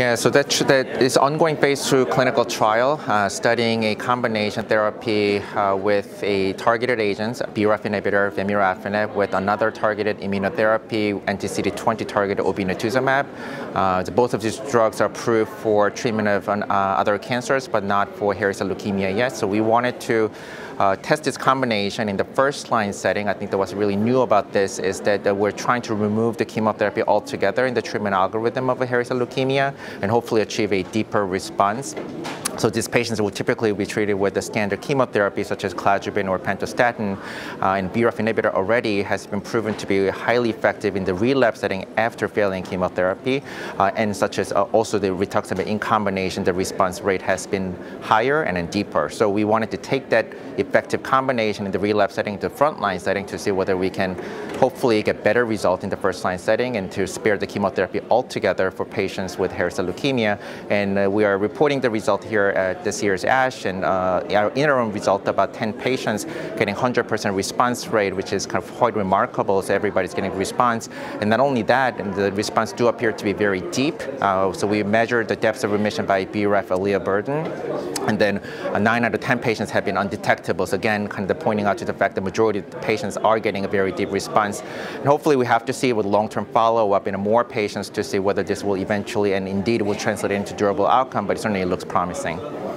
Yeah, so that, that is ongoing phase two clinical trial uh, studying a combination therapy uh, with a targeted agent, BRAF inhibitor, vemurafenib, with another targeted immunotherapy, anti-CD20 targeted obinutuzumab. Uh, both of these drugs are approved for treatment of uh, other cancers, but not for hairy cell leukemia yet. So we wanted to uh, test this combination in the first line setting. I think that what's really new about this is that, that we're trying to remove the chemotherapy altogether in the treatment algorithm of a hairy cell leukemia and hopefully achieve a deeper response. So these patients will typically be treated with the standard chemotherapy such as cladribine or pentostatin. Uh, and BRAF inhibitor already has been proven to be highly effective in the relapse setting after failing chemotherapy. Uh, and such as uh, also the rituximab in combination, the response rate has been higher and then deeper. So we wanted to take that effective combination in the relapse setting to frontline setting to see whether we can hopefully get better result in the first line setting and to spare the chemotherapy altogether for patients with hairy cell leukemia. And uh, we are reporting the result here at this year's ASH, and uh, our interim result about 10 patients getting 100% response rate, which is kind of quite remarkable. So everybody's getting response, and not only that, the response do appear to be very deep. Uh, so we measured the depth of remission by BRAF allele burden, and then uh, nine out of 10 patients have been undetectable. So again, kind of pointing out to the fact the majority of the patients are getting a very deep response, and hopefully we have to see with long-term follow-up in more patients to see whether this will eventually and indeed will translate into durable outcome. But it certainly looks promising. 감사합니다.